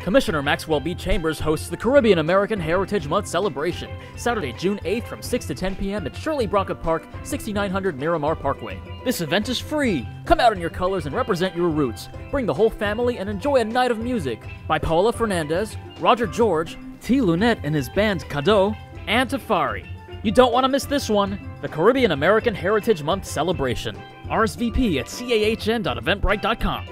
Commissioner Maxwell B. Chambers hosts the Caribbean American Heritage Month celebration, Saturday, June 8th from 6 to 10 p.m. at Shirley Brockett Park, 6900 Miramar Parkway. This event is free. Come out in your colors and represent your roots. Bring the whole family and enjoy a night of music by Paola Fernandez, Roger George, T. Lunette and his band Cadeau, and Tafari. You don't want to miss this one the Caribbean American Heritage Month celebration. RSVP at cahm.eventbrite.com.